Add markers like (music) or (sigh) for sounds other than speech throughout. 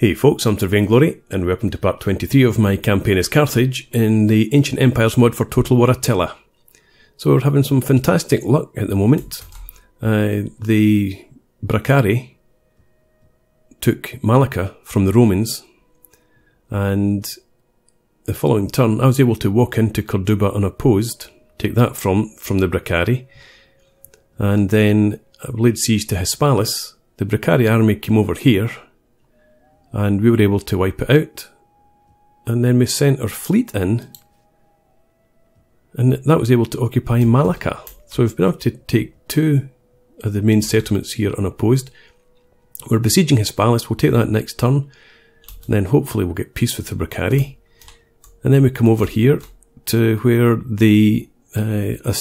Hey folks, I'm Sir Vainglory, and welcome to part 23 of my campaign as Carthage in the Ancient Empires mod for Total War Attila. So we're having some fantastic luck at the moment. Uh, the Bracari took Malaca from the Romans, and the following turn I was able to walk into Corduba unopposed, take that from, from the Bracari, and then I laid siege to Hispalis. The Bracari army came over here, and we were able to wipe it out. And then we sent our fleet in, and that was able to occupy Malaca. So we've been able to take two of the main settlements here unopposed. We're besieging Hispalis, we'll take that next turn, and then hopefully we'll get peace with the Bracari. And then we come over here to where the uh,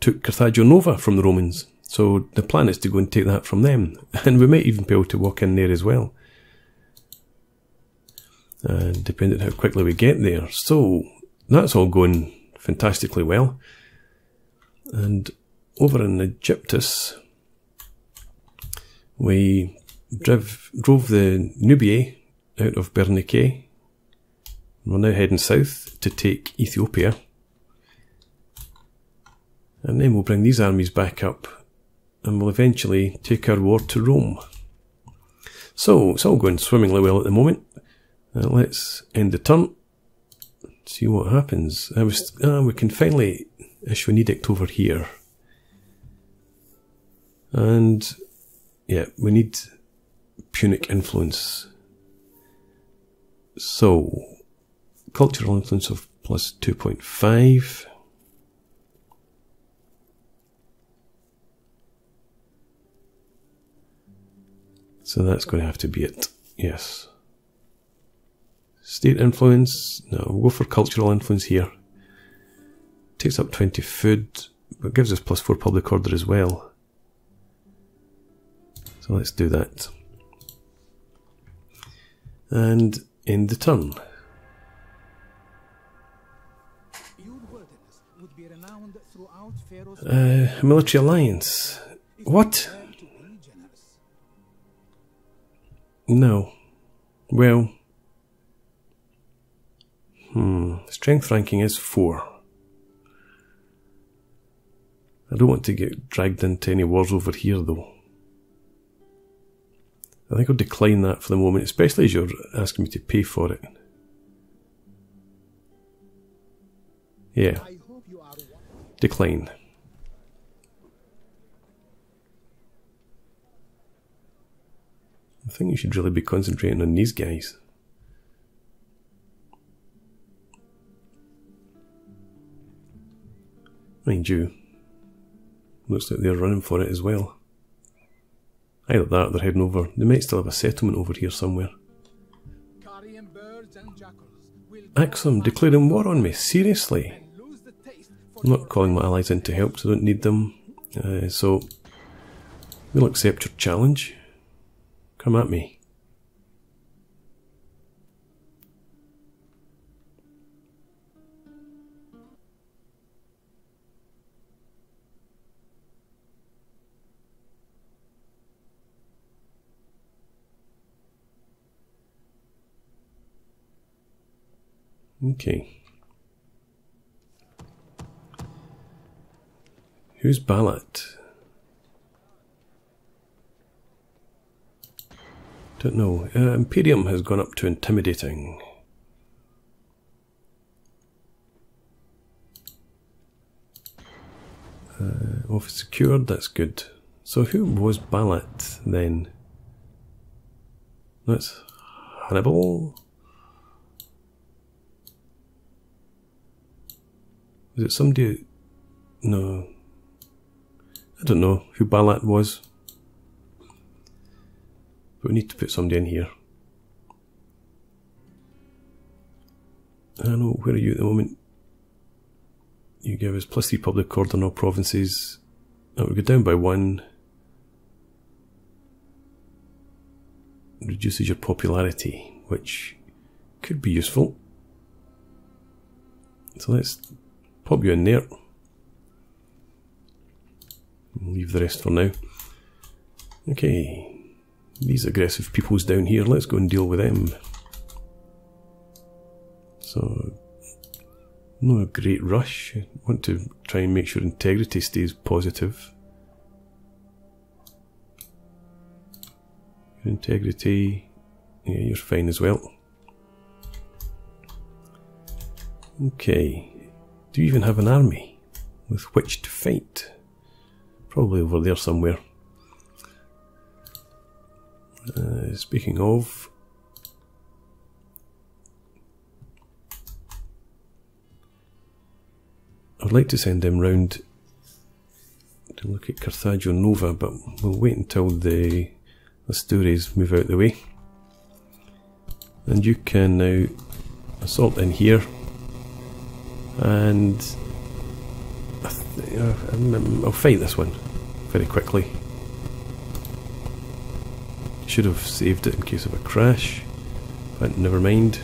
took Carthago Nova from the Romans. So the plan is to go and take that from them. (laughs) And we might even be able to walk in there as well uh, depending how quickly we get there. So that's all going fantastically well. And over in Aegyptus, we drove the Nubiae out of Bernike. We're now heading south to take Ethiopia. And then we'll bring these armies back up and we'll eventually take our war to Rome. So it's all going swimmingly well at the moment. Uh, let's end the turn. See what happens. I was, uh, we can finally issue an edict over here. And yeah, we need Punic influence. So, cultural influence of plus 2.5. So that's going to have to be it. Yes. State influence, no, we'll go for cultural influence here. Takes up 20 food, but gives us plus 4 public order as well. So let's do that. And end the turn. Uh, military alliance. What? No. Well, Hmm. Strength ranking is 4. I don't want to get dragged into any wars over here though. I think I'll decline that for the moment, especially as you're asking me to pay for it. Yeah. Decline. I think you should really be concentrating on these guys. Mind you, looks like they're running for it as well. Either that or they're heading over. They might still have a settlement over here somewhere. Axum declaring war on me, seriously? I'm not calling my allies in to help, so I don't need them. Uh, so, we'll accept your challenge. Come at me. Okay. Who's Balat? Don't know. Uh, Imperium has gone up to intimidating. Uh, office secured, that's good. So who was Balat then? That's Hannibal? Was it somebody? No. I don't know who Balat was. But we need to put somebody in here. I don't know, where are you at the moment? You give us plus three public order in all provinces. That would go down by one. Reduces your popularity, which could be useful. So let's Pop you in there. Leave the rest for now. Okay. these aggressive peoples down here, let's go and deal with them. So, no great rush. I want to try and make sure integrity stays positive. Integrity, yeah, you're fine as well. Okay, do you even have an army with which to fight? Probably over there somewhere. Uh, speaking of, I'd like to send them round to look at Carthago Nova, but we'll wait until the, stories move out the way. And you can now assault in here, and I'll fight this one very quickly. Should have saved it in case of a crash, but never mind.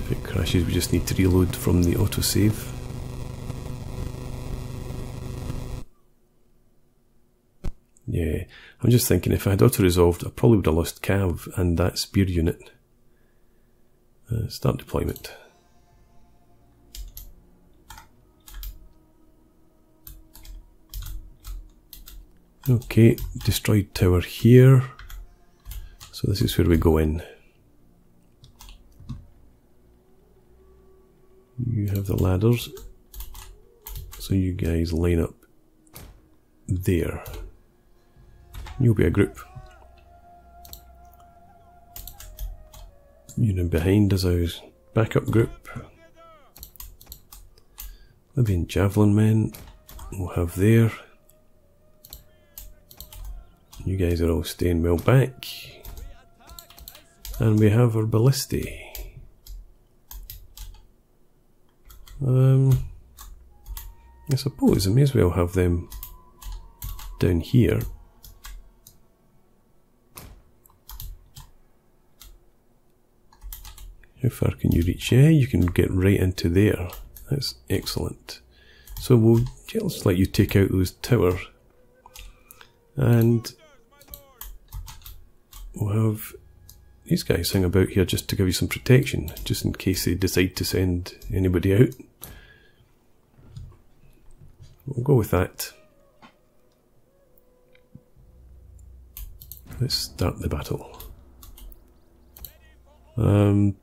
If it crashes, we just need to reload from the autosave. Yeah, I'm just thinking if I had auto-resolved, I probably would have lost Cav and that spear unit. Uh, start deployment. Okay, destroyed tower here. So this is where we go in. You have the ladders. So you guys line up there. You'll be a group. In behind as our backup group. Libyan Javelin men we'll have there. You guys are all staying well back. And we have our ballistae. Um, I suppose I may as well have them down here. How far can you reach? Yeah, you can get right into there. That's excellent. So we'll just let you take out those towers and we'll have these guys hang about here just to give you some protection, just in case they decide to send anybody out. We'll go with that. Let's start the battle. Um,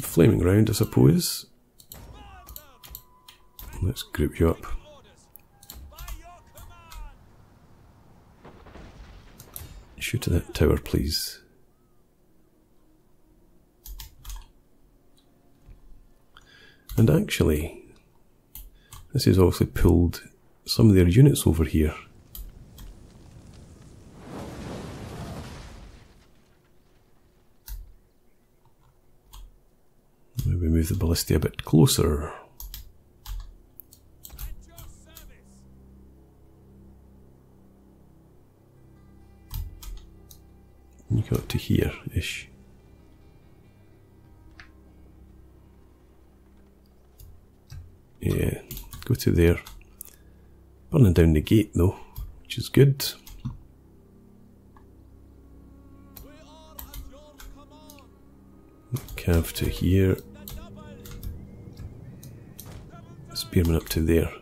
flaming round, I suppose. Let's group you up. Shoot at that tower, please. And actually, this has obviously pulled some of their units over here. Maybe move the ballistae a bit closer. You go to here-ish. Yeah, go to there. Burning down the gate though, which is good. Cav to here. Up to there.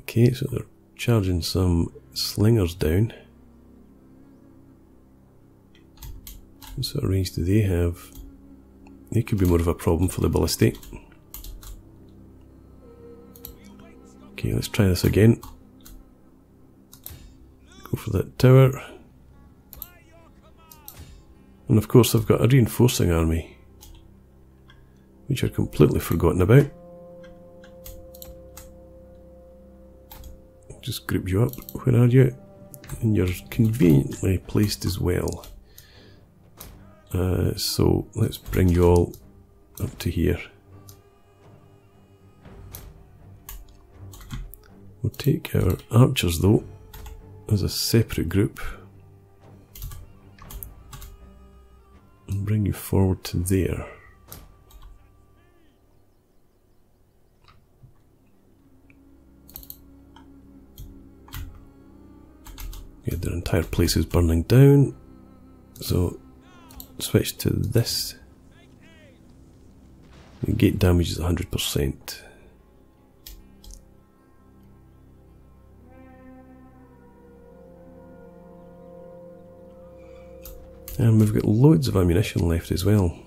Okay, so they're charging some slingers down. What sort of range do they have? They could be more of a problem for the ballistae. Okay, let's try this again. Go for that tower. And of course I've got a reinforcing army, which I'd completely forgotten about. just group you up. Where are you? And you're conveniently placed as well. Uh, so let's bring you all up to here. We'll take our archers though as a separate group and bring you forward to there. Their entire place is burning down. So switch to this. The gate damage is 100%. And we've got loads of ammunition left as well.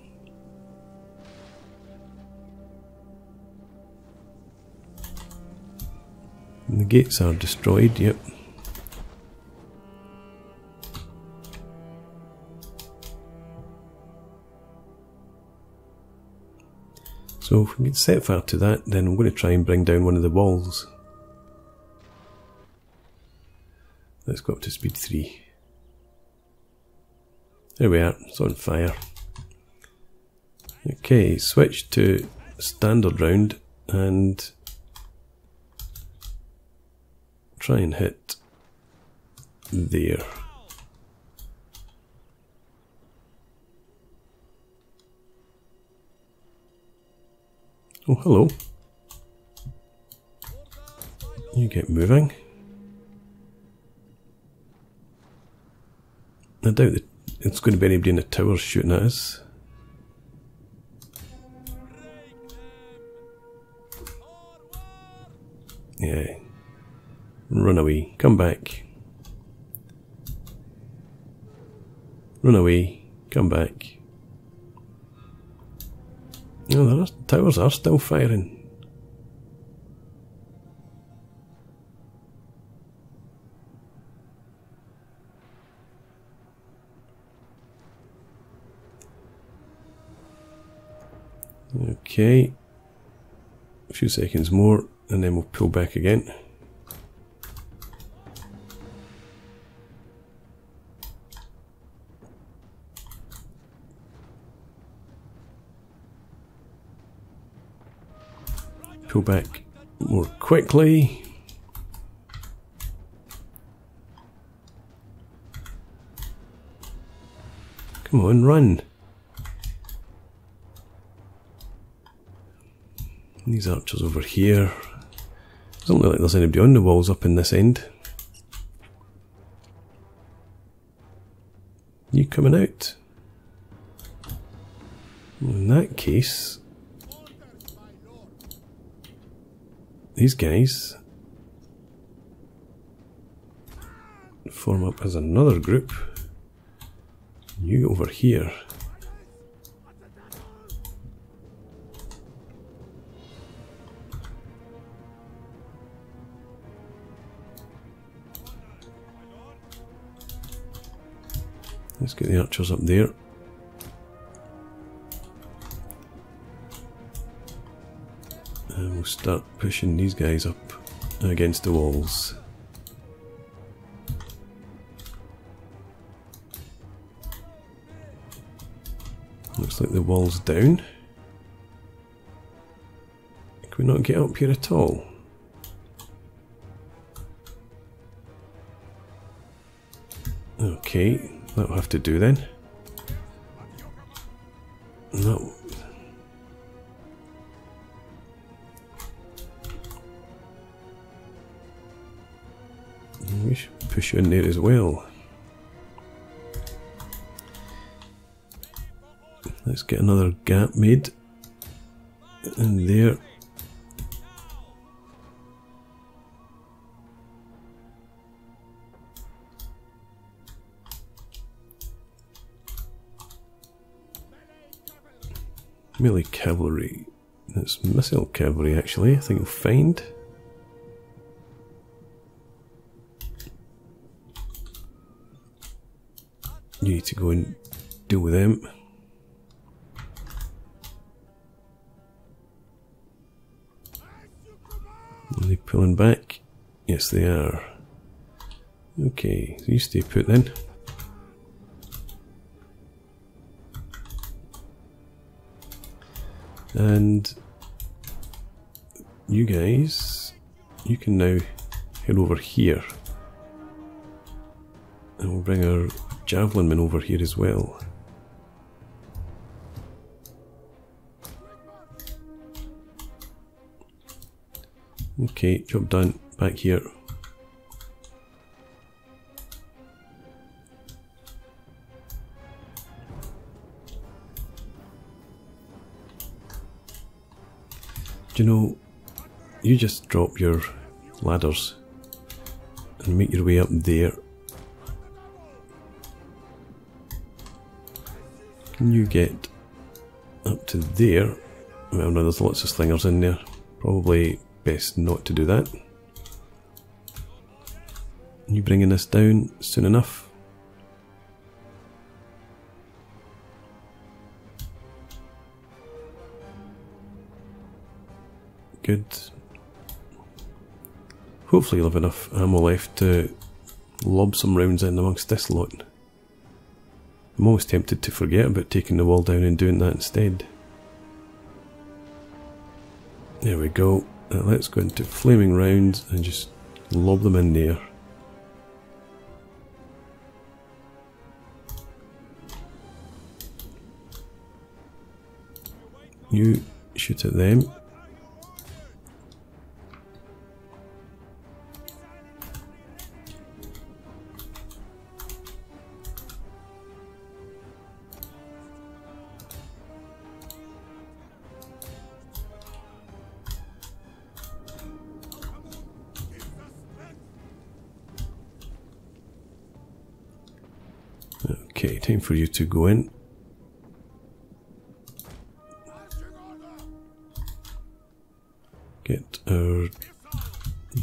And the gates are destroyed, yep. So if we can set fire to that, then I'm going to try and bring down one of the walls. Let's go up to speed 3. There we are, it's on fire. Okay, switch to standard round and try and hit there. Oh, hello. You get moving. I doubt that it's going to be anybody in the towers shooting at us. Yeah. Run away. Come back. Run away. Come back. No, the towers are still firing. Okay. A few seconds more and then we'll pull back again. Pull back more quickly. Come on, run. These archers over here. Doesn't look like there's anybody on the walls up in this end. You coming out? In that case, these guys form up as another group. You over here. Let's get the archers up there. Start pushing these guys up against the walls. Looks like the wall's down. Can we not get up here at all? Okay, that'll have to do then. No. You in there as well. Let's get another gap made in there. Melee cavalry. It's missile cavalry actually, I think you'll find. Need to go and deal with them. Are they pulling back? Yes, they are. Okay, so you stay put then. And you guys, you can now head over here. And we'll bring our javelin men over here as well. Okay, job done. Back here. Do you know, you just drop your ladders and make your way up there Can you get up to there? Well, no, there's lots of slingers in there. Probably best not to do that. You bringing this down soon enough? Good. Hopefully you'll have enough ammo left to lob some rounds in amongst this lot. I'm always tempted to forget about taking the wall down and doing that instead. There we go. Now let's go into flaming rounds and just lob them in there. You shoot at them. For you to go in. Get our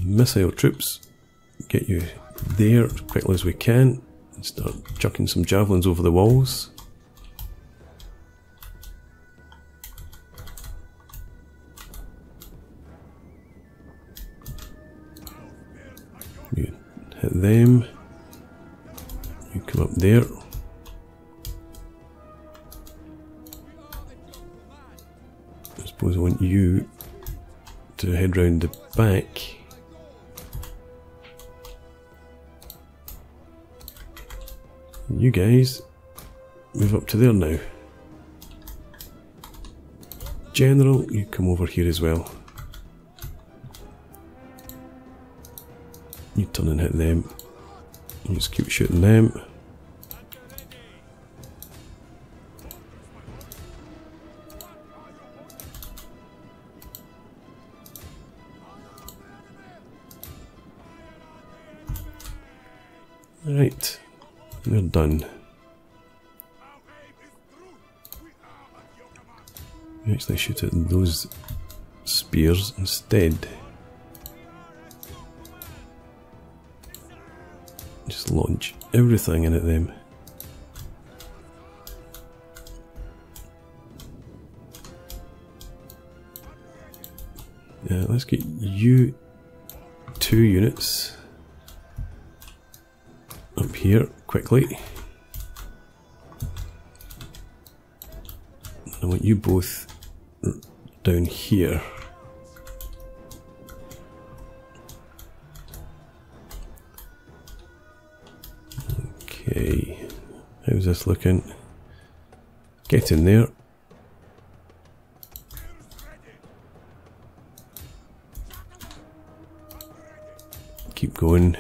missile troops, get you there as quickly as we can, and start chucking some javelins over the walls. You hit them. You come up there. Suppose I want you to head round the back. You guys move up to there now. General, you come over here as well. You turn and hit them. You just keep shooting them. Done. You actually shoot at those spears instead. Just launch everything in at them. Yeah, let's get you two units here quickly. I want you both down here. Okay, how's this looking? Get in there. Keep going.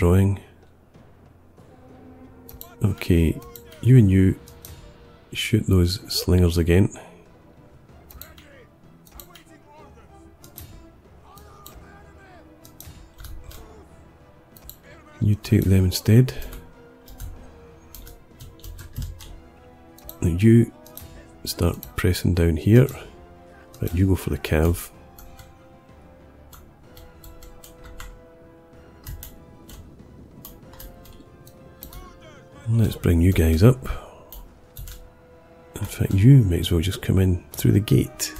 Yeah. Okay, you and you shoot those slingers again. You take them instead. Now you start pressing down here. Right, you go for the cav. Let's bring you guys up. In fact, you may as well just come in through the gate.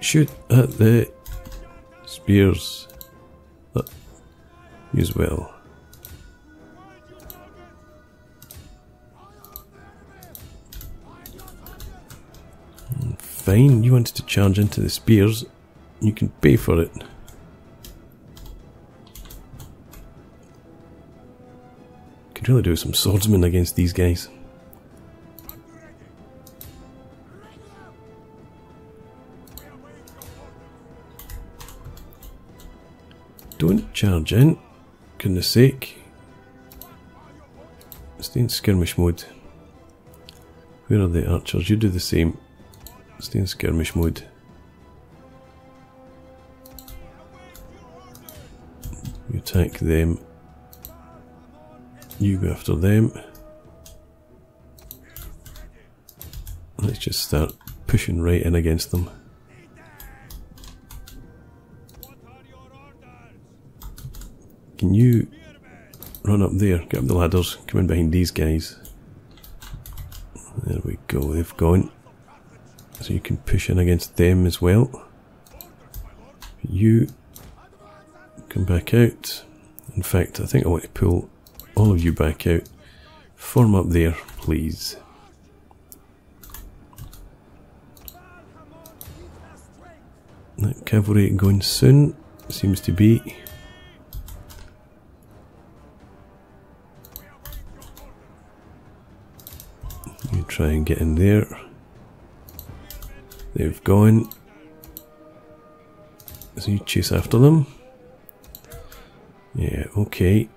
Shoot at the spears. Uh, as well. Fine, you wanted to charge into the spears. You can pay for it. Could really do some swordsman against these guys. Don't charge in. Goodness sake. Stay in skirmish mode. Where are the archers? You do the same. Stay in skirmish mode. You attack them. You go after them. Let's just start pushing right in against them. Can you run up there, get up the ladders, come in behind these guys. There we go, they've gone. So you can push in against them as well. You come back out. In fact, I think I want to pull all of you back out. Form up there, please. That cavalry going soon, seems to be. You try and get in there. They've gone. So you chase after them. Yeah, okay.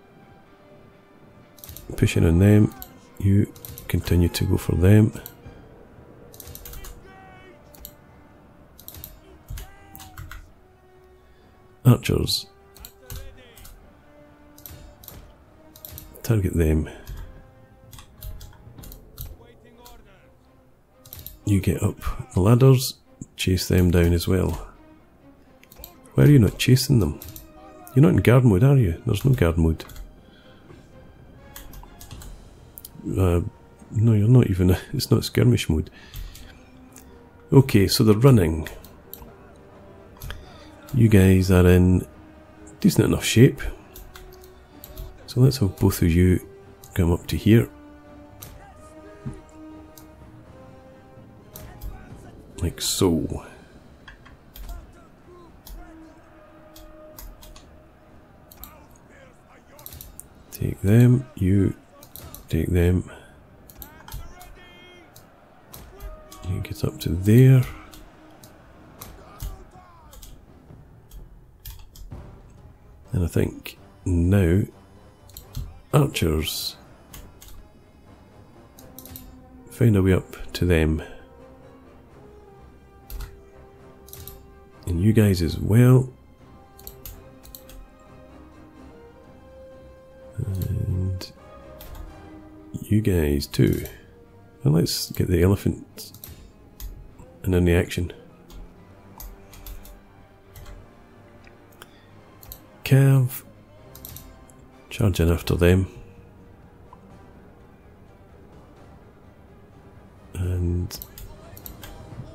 Pushing on them. You continue to go for them. Archers. Target them. You get up the ladders, chase them down as well. Why are you not chasing them? You're not in guard mode, are you? There's no guard mode. Uh, no, you're not even. (laughs) It's not skirmish mode. Okay, so they're running. You guys are in decent enough shape. So let's have both of you come up to here. Like so. Take them, you take them. You get up to there. And I think now archers find a way up to them. And you guys as well. And you guys too. And let's get the elephant and in the action. Cav. Charge in after them. And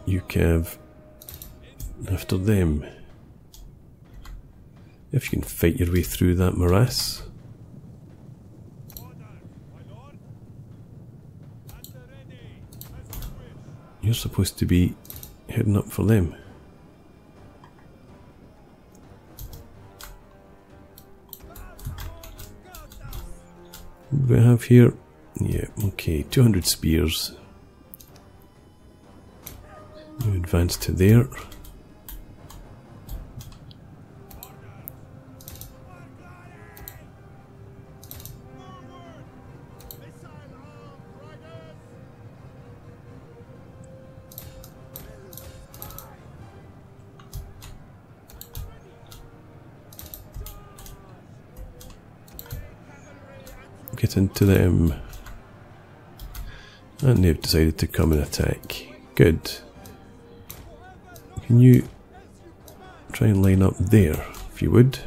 you Cav after them. If you can fight your way through that morass. You're supposed to be heading up for them. What do we have here? Yeah, okay, 200 spears. You advance to there. Into them. And they've decided to come and attack. Good. Can you try and line up there, if you would?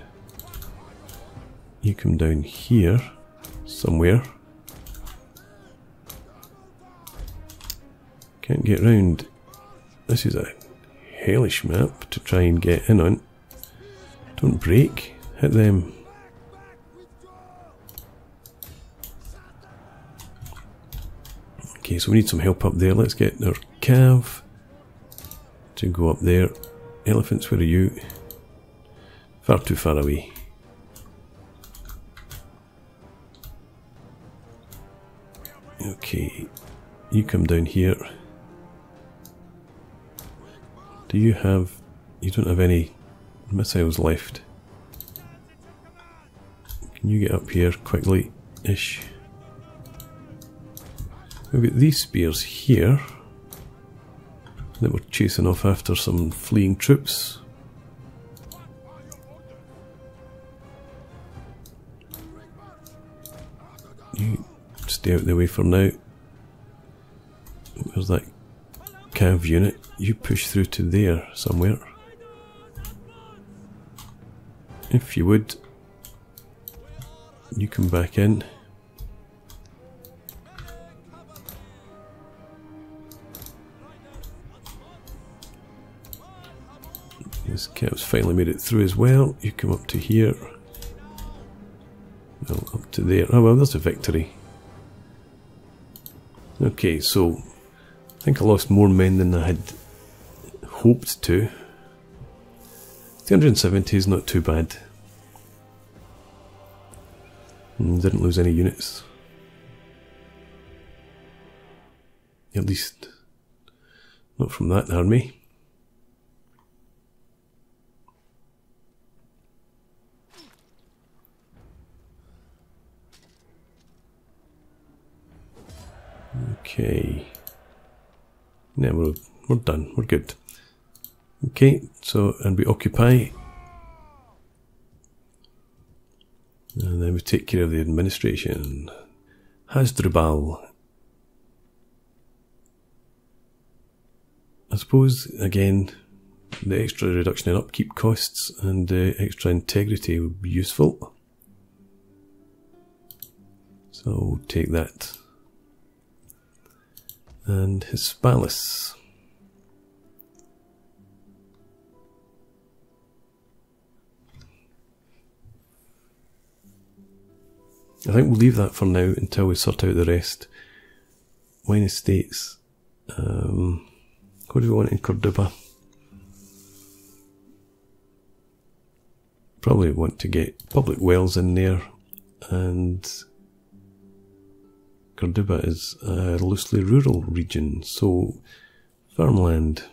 You come down here, somewhere. Can't get round. This is a hellish map to try and get in on. Don't break. Hit them. Okay, so we need some help up there. Let's get our cav to go up there. Elephants, where are you? Far too far away. Okay, you come down here. Do you have... You don't have any missiles left. Can you get up here quickly-ish? We've got these spears here that we're chasing off after some fleeing troops. You stay out of the way for now. Where's that cav unit? You push through to there somewhere. If you would, you come back in. This cav's finally made it through as well. You come up to here. Well, up to there. Oh well, there's a victory. Okay, so I think I lost more men than I had hoped to. 370 is not too bad. And didn't lose any units. At least, not from that army. Okay. Now we're, we're done. We're good. Okay, so, and we occupy. And then we take care of the administration. Hasdrubal. I suppose, again, the extra reduction in upkeep costs and uh, extra integrity would be useful. So we'll take that. And Hispalis. I think we'll leave that for now until we sort out the rest. Wine Estates. Um, what do we want in Corduba? Probably want to get public wells in there and Corduba is a loosely rural region, so farmland.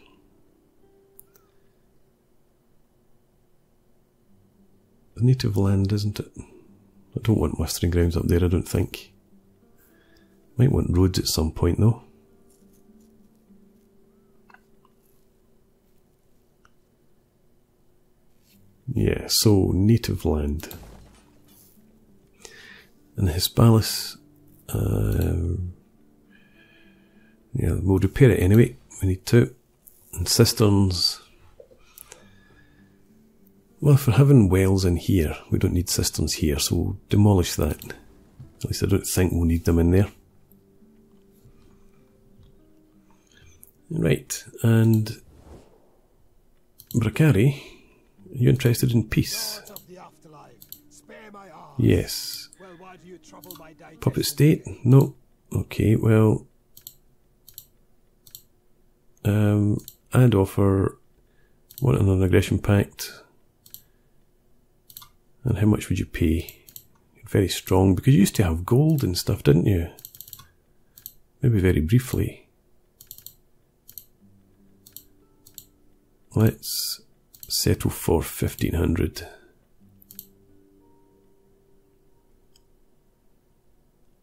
Native land, isn't it? I don't want mustering grounds up there, I don't think. Might want roads at some point though. Yeah, so native land. And Hispalis, uh, yeah, we'll repair it anyway. We need to. And cisterns, well, for having wells in here, we don't need cisterns here, so we'll demolish that. At least I don't think we'll need them in there. Right, and Bracari, are you interested in peace? Yes. Puppet state? No. Okay, well, um, I'd offer one an aggression pact and how much would you pay? Very strong, because you used to have gold and stuff, didn't you? Maybe very briefly. Let's settle for 1500.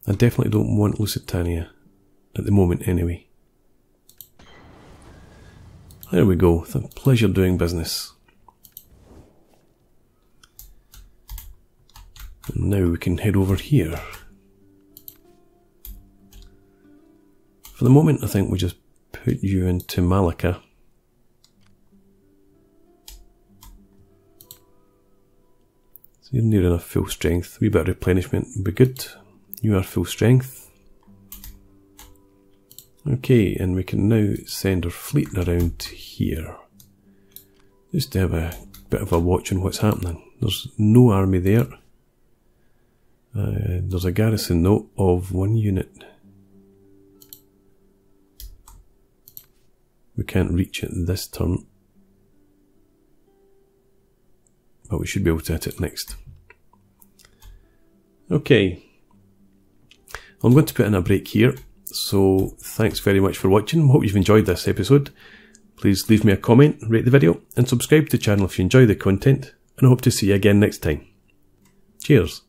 I definitely don't want Lusitania. At the moment, anyway. There we go. A pleasure doing business. And now we can head over here. For the moment, I think we just put you into Malaca. So you're near enough full strength. A wee bit of replenishment would be good. You are full strength. Okay, and we can now send our fleet around here. Just to have a bit of a watch on what's happening. There's no army there. Uh, there's a garrison note of one unit. We can't reach it this turn. But we should be able to hit it next. Okay. I'm going to put in a break here. So thanks very much for watching. Hope you've enjoyed this episode. Please leave me a comment, rate the video, and subscribe to the channel if you enjoy the content. And I hope to see you again next time. Cheers.